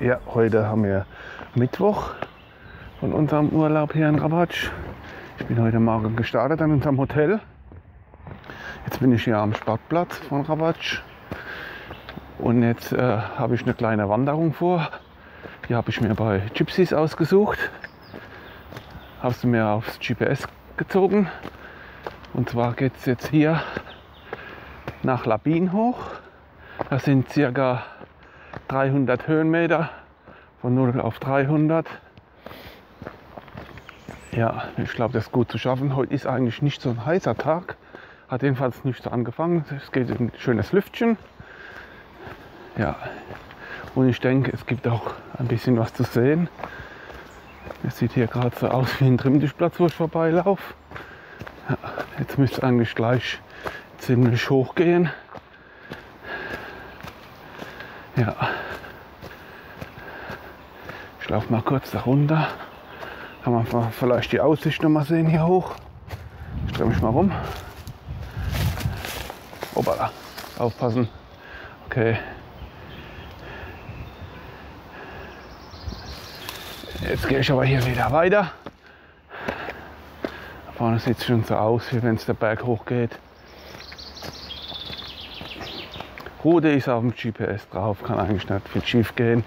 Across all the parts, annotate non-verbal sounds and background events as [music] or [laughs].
Ja, heute haben wir Mittwoch von unserem Urlaub hier in Rabatsch. Ich bin heute Morgen gestartet an unserem Hotel. Jetzt bin ich hier am Sportplatz von Rabatsch. Und jetzt äh, habe ich eine kleine Wanderung vor. Die habe ich mir bei Gypsies ausgesucht. Habe sie mir aufs GPS gezogen. Und zwar geht es jetzt hier nach Labin hoch. Das sind circa 300 Höhenmeter von 0 auf 300. Ja, ich glaube, das ist gut zu schaffen. Heute ist eigentlich nicht so ein heißer Tag. Hat jedenfalls nicht so angefangen. Es geht ein schönes Lüftchen. Ja, und ich denke, es gibt auch ein bisschen was zu sehen. Es sieht hier gerade so aus wie ein Trimmtischplatz, wo ich vorbeilaufe. Ja, jetzt müsste eigentlich gleich ziemlich hoch gehen. Ja. Ich laufe mal kurz da runter. Kann man vielleicht die Aussicht noch mal sehen hier hoch. Ich drehe mich mal rum. Opa, aufpassen. Okay. Jetzt gehe ich aber hier wieder weiter. Da vorne sieht es schon so aus, wie wenn es der Berg hochgeht. Route ist auf dem GPS drauf, kann eigentlich nicht viel schief gehen.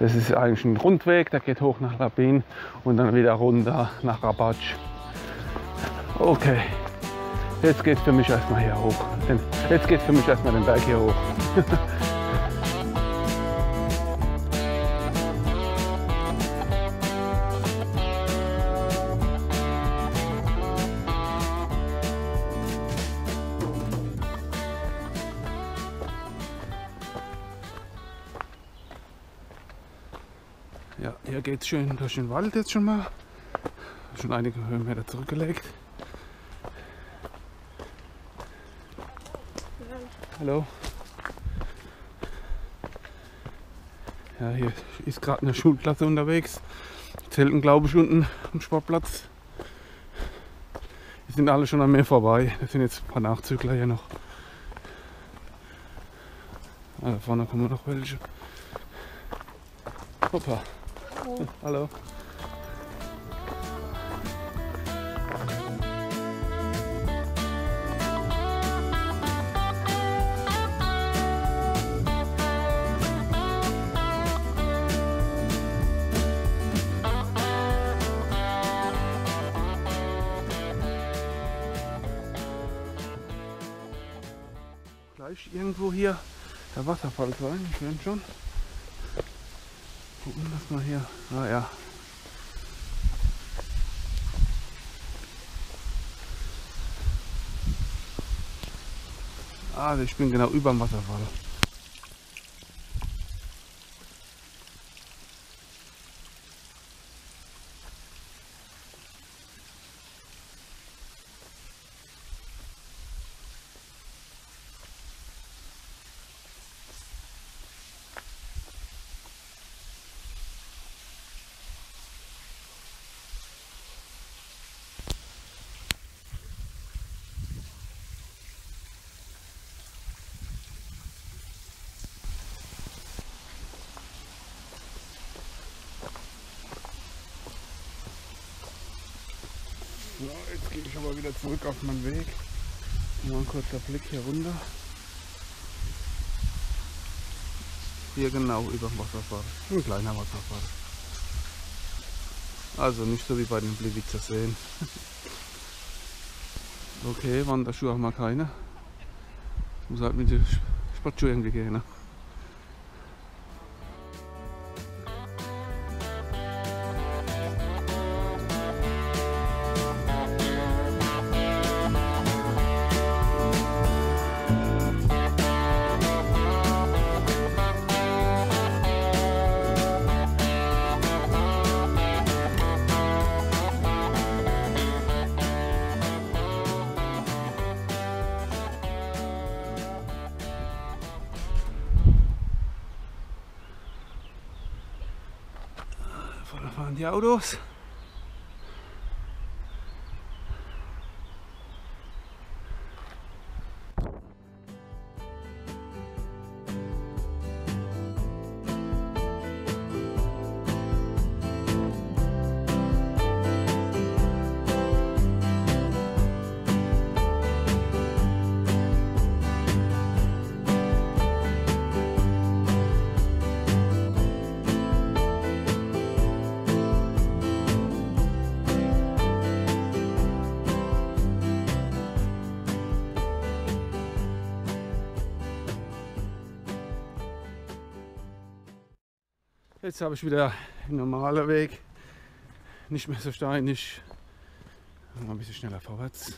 Das ist eigentlich ein Rundweg, der geht hoch nach Labin und dann wieder runter nach Rabatsch. Okay, jetzt geht es für mich erstmal hier hoch. Jetzt geht es für mich erstmal den Berg hier hoch. [laughs] geht es schön durch den Wald jetzt schon mal. Schon einige Höhenmeter zurückgelegt. Hallo. Ja, hier ist gerade eine Schulklasse unterwegs. Die zelten, glaube ich, unten am Sportplatz. Die sind alle schon an mir vorbei. Das sind jetzt ein paar Nachzügler hier noch. Ah, da vorne kommen noch welche. Hoppa. Hallo. Gleich irgendwo hier der Wasserfall sein, ich denke schon. Wir hier. Ah ja. Also ich bin genau über dem Wasserfall. So, jetzt gehe ich aber wieder zurück auf meinen Weg. Mal ein kurzer Blick hier runter. Hier genau über dem Wasserfall. Ein kleiner Wasserfall. Also nicht so wie bei den Bliwitzer Seen. [laughs] okay, Wanderschuhe haben wir keine. Muss halt mit den Sportschuhen gehen. Ne? Jetzt habe ich wieder einen normalen Weg. Nicht mehr so steinig. Ein bisschen schneller vorwärts.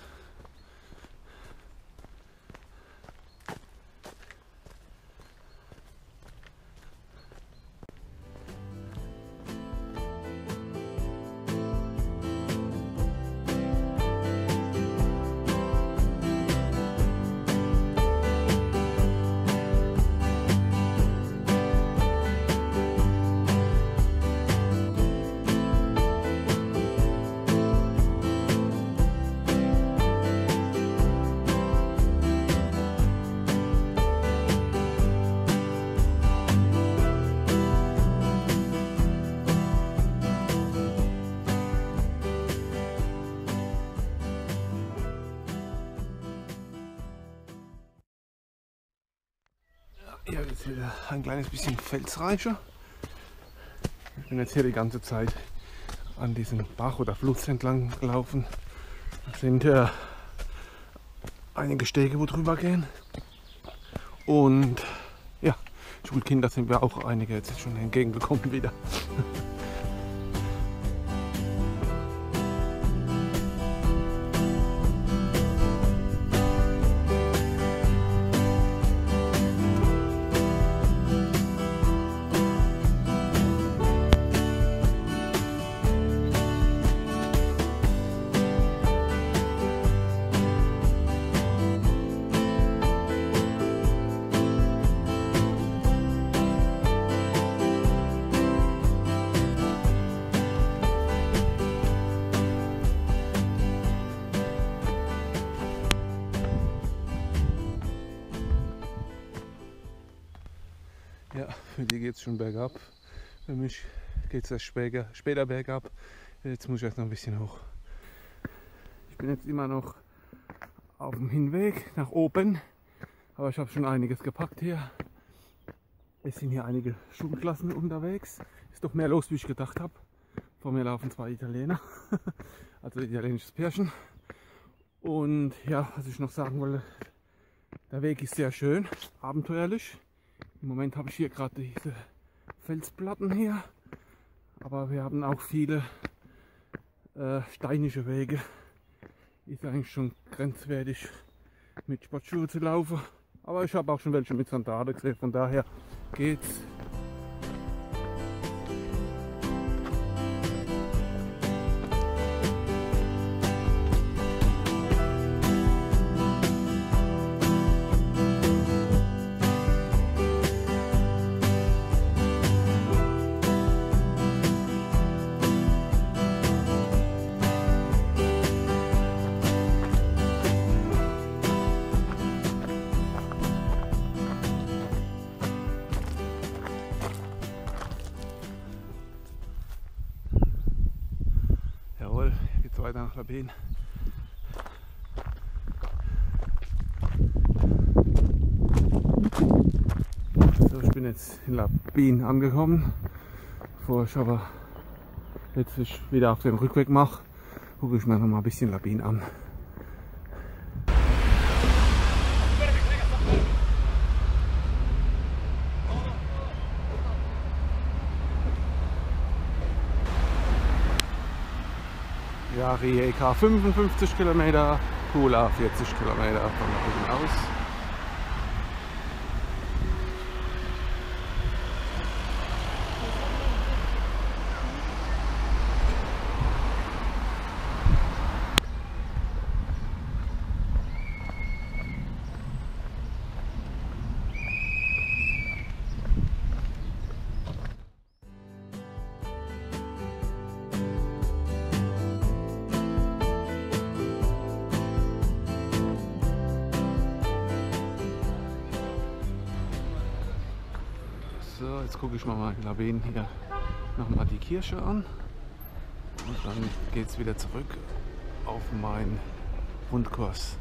Ein kleines bisschen felsreicher. Ich bin jetzt hier die ganze Zeit an diesem Bach oder Fluss entlang gelaufen. Das sind äh, einige Stege, wo drüber gehen. Und ja, Schulkinder sind wir auch einige jetzt schon entgegengekommen wieder. Für die geht es schon bergab. Für mich geht es später, später bergab. Jetzt muss ich erst noch ein bisschen hoch. Ich bin jetzt immer noch auf dem Hinweg nach oben, aber ich habe schon einiges gepackt hier. Es sind hier einige Schulklassen unterwegs. Ist doch mehr los, wie ich gedacht habe. Vor mir laufen zwei Italiener, [laughs] also italienisches Pärchen. Und ja, was ich noch sagen wollte, der Weg ist sehr schön, abenteuerlich. Im Moment habe ich hier gerade diese Felsplatten hier, aber wir haben auch viele äh, steinische Wege. Ist eigentlich schon grenzwertig mit Sportschuhe zu laufen, aber ich habe auch schon welche mit Sandale gesehen, von daher geht's. In Labin angekommen. Bevor ich aber jetzt wieder auf den Rückweg mache, gucke ich mir noch mal ein bisschen Labin an. Ja, Rijeka 55 Kilometer, Kula 40 Kilometer von da oben aus. Jetzt gucke ich mir mal in Laben hier nochmal die Kirche an. Und dann geht es wieder zurück auf meinen Rundkurs.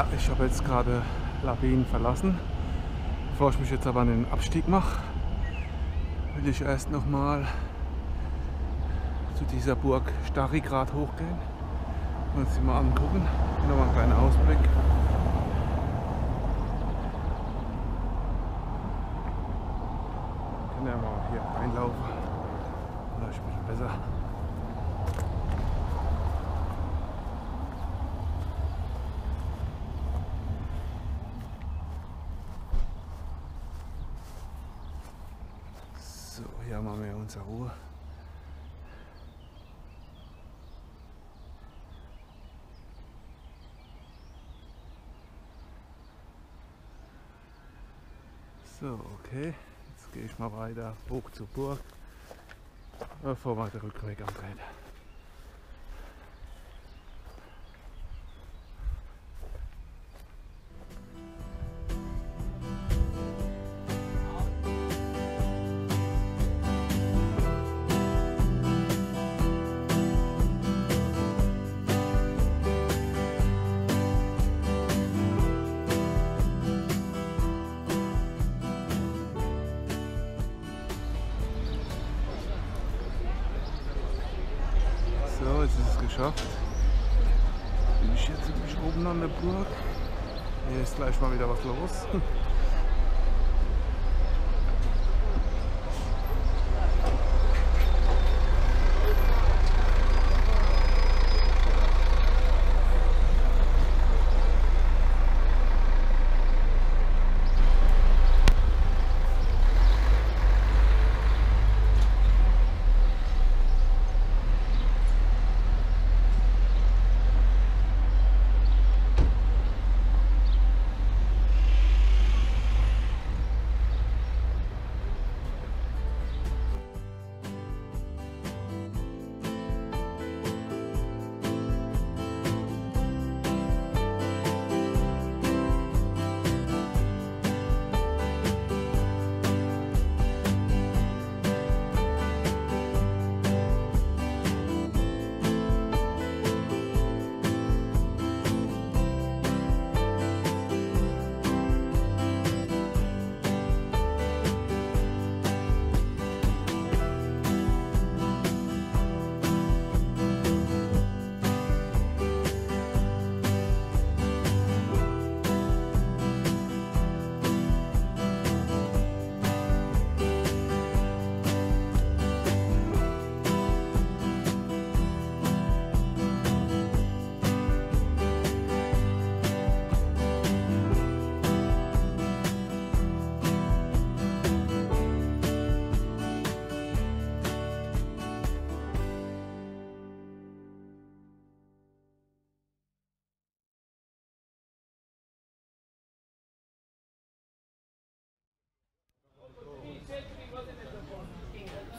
Ja, ich habe jetzt gerade Labin verlassen. Bevor ich mich jetzt aber an den Abstieg mache, will ich erst noch mal zu dieser Burg Starigrad hochgehen und uns die mal angucken. Nochmal einen kleinen Ausblick. Ich kann ja mal hier einlaufen. Vielleicht ein bisschen besser. So, hier haben wir unsere Ruhe. So, okay. Jetzt gehe ich mal weiter hoch zur Burg, bevor wir den Rückweg antreten. Geschafft. Bin ich jetzt ziemlich oben an der Burg. Hier ist gleich mal wieder was los. [laughs]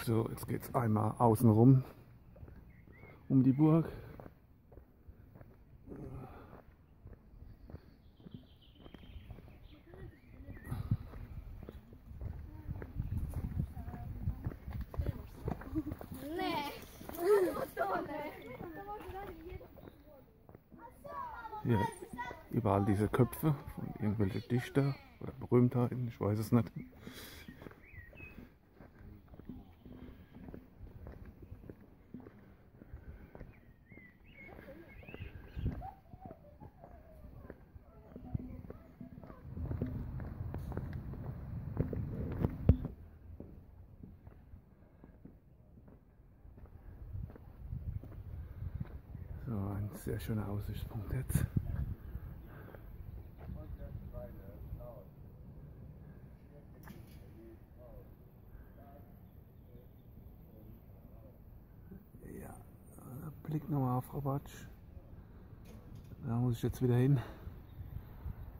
So, jetzt geht es einmal außen rum um die Burg. Hier überall diese Köpfe von irgendwelchen Dichter oder Berühmtheiten, ich weiß es nicht. So, ein sehr schöner Aussichtspunkt jetzt. Ja, Blick nochmal auf Rabatsch. Da muss ich jetzt wieder hin.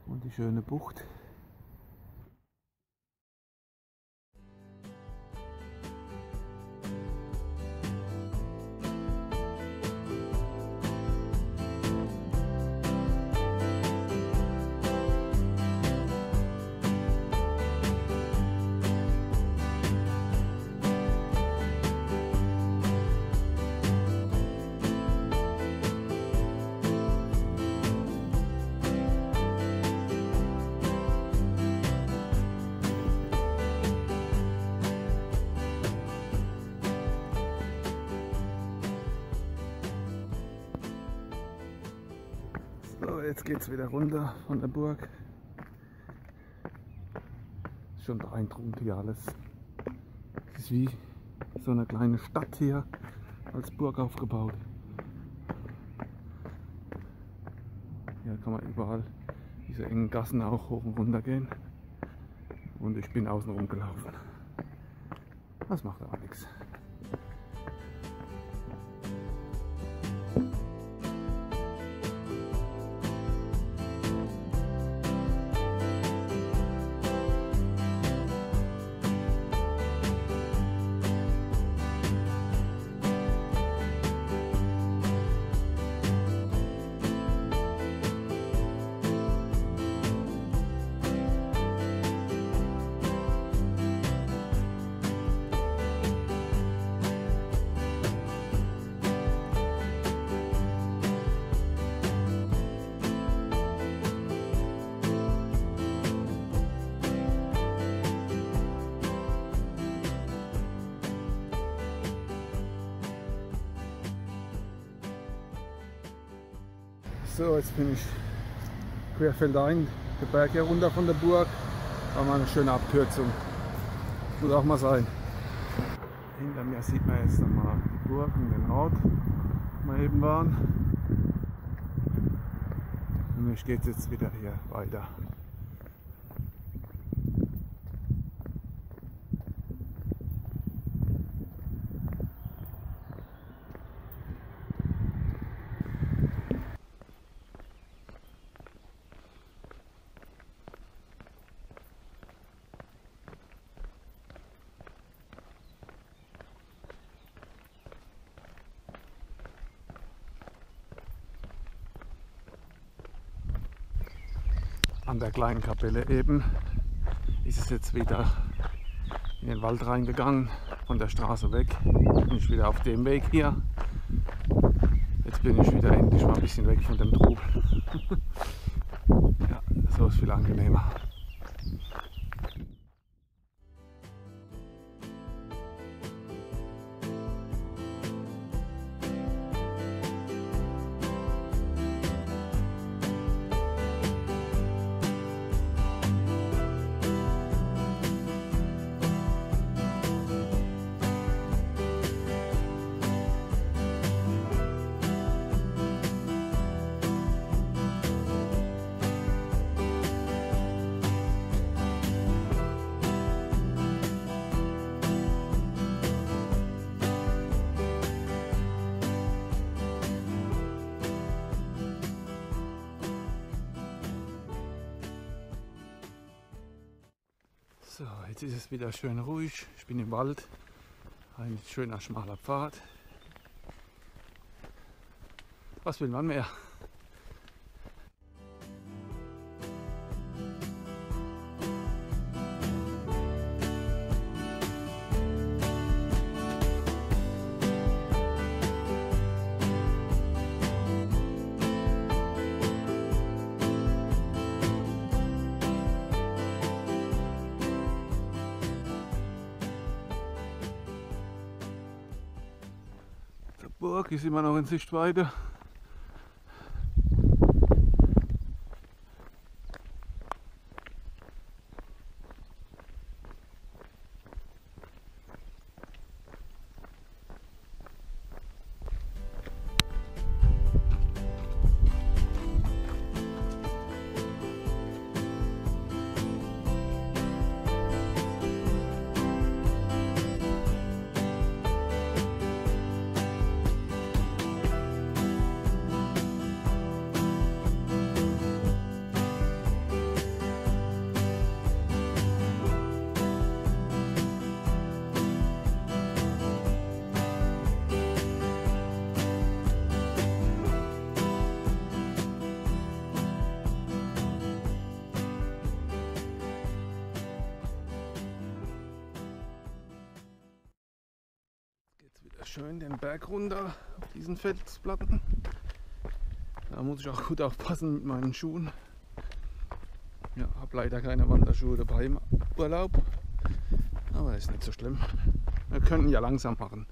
Und die schöne Bucht. Jetzt geht es wieder runter von der Burg. Schon beeindruckend hier alles. Es ist wie so eine kleine Stadt hier als Burg aufgebaut. Hier kann man überall diese engen Gassen auch hoch und runter gehen. Und ich bin außen rumgelaufen. Das macht aber nichts. So, jetzt bin ich querfeldein, der Berg hier runter von der Burg. War mal eine schöne Abkürzung. Muss auch mal sein. Hinter mir sieht man jetzt nochmal die Burg und den Ort, wo wir eben waren. Und mich geht jetzt wieder hier weiter. An der kleinen Kapelle eben ist es jetzt wieder in den Wald reingegangen, von der Straße weg. Bin ich wieder auf dem Weg hier. Jetzt bin ich wieder endlich mal ein bisschen weg von dem Trubel. [laughs] ja, so ist viel angenehmer. Jetzt ist es wieder schön ruhig. Ich bin im Wald. Ein schöner schmaler Pfad. Was will man mehr? Burg ist immer noch in Sichtweite. Schön den Berg runter auf diesen Felsplatten. Da muss ich auch gut aufpassen mit meinen Schuhen. Ja, habe leider keine Wanderschuhe dabei im Urlaub. Aber ist nicht so schlimm. Wir können ja langsam machen.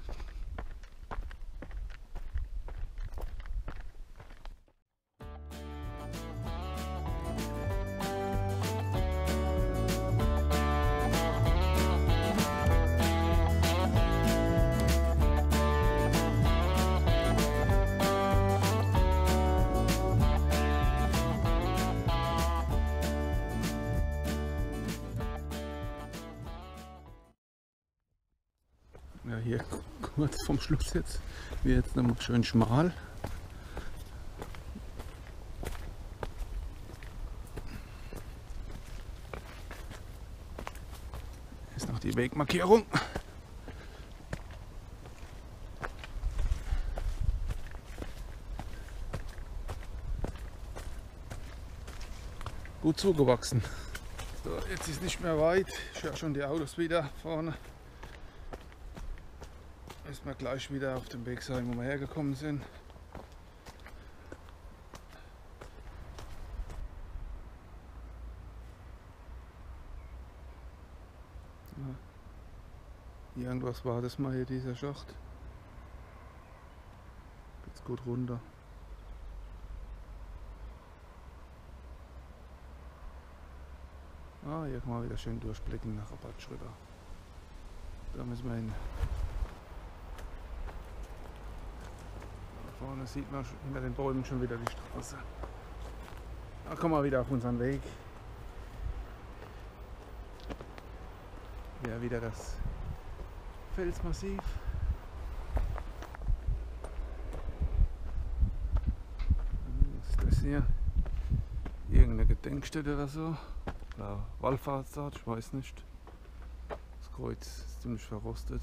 Hier kurz vom Schluss jetzt wird jetzt nochmal schön schmal. Ist noch die Wegmarkierung. Gut zugewachsen. So, jetzt ist nicht mehr weit. Ich höre schon die Autos wieder vorne. Wir gleich wieder auf dem Weg sein, wo wir hergekommen sind. Irgendwas war das mal hier, dieser Schacht. Geht's gut runter. Ah, hier kann man wieder schön durchblicken nach Rabatsch rüber. Da müssen wir hin. Vorne sieht man hinter den Bäumen schon wieder die Straße. Da kommen wir wieder auf unseren Weg. Ja, wieder das Felsmassiv. Was ist das hier? Irgendeine Gedenkstätte oder so oder Wallfahrtsart, ich weiß nicht. Das Kreuz ist ziemlich verrostet.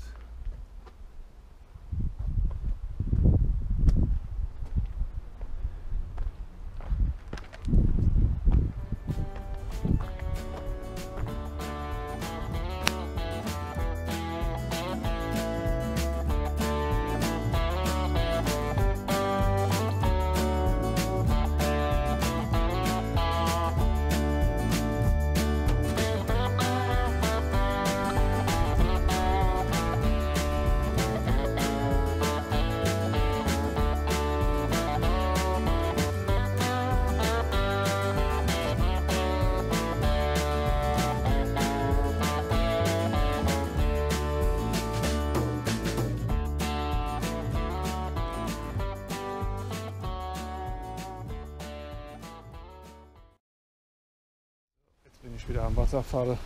Wieder am Wasserfall.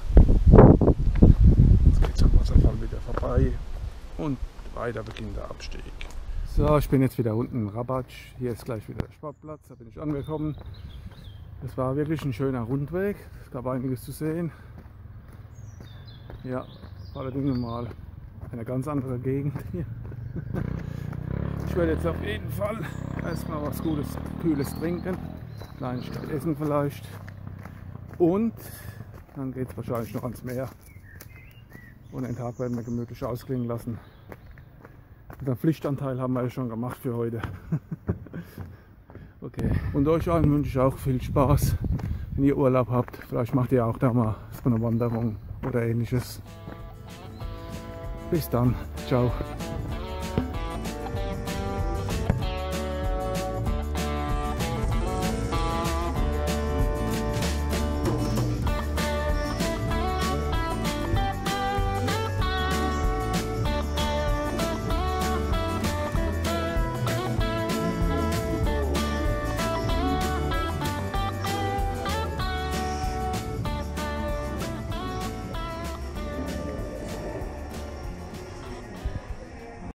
Jetzt geht es am Wasserfall wieder vorbei und weiter beginnt der Abstieg. So, ich bin jetzt wieder unten in Rabatsch. Hier ist gleich wieder der Sportplatz, da bin ich angekommen. Es war wirklich ein schöner Rundweg. Es gab einiges zu sehen. Ja, allerdings mal eine ganz andere Gegend hier. [laughs] Ich werde jetzt auf jeden Fall erstmal was Gutes, Kühles trinken. Stück essen vielleicht. Und dann geht es wahrscheinlich noch ans Meer. Und den Tag werden wir gemütlich ausklingen lassen. Unseren Pflichtanteil haben wir ja schon gemacht für heute. [laughs] okay. Und euch allen wünsche ich auch viel Spaß, wenn ihr Urlaub habt. Vielleicht macht ihr auch da mal so eine Wanderung oder ähnliches. Bis dann. Ciao.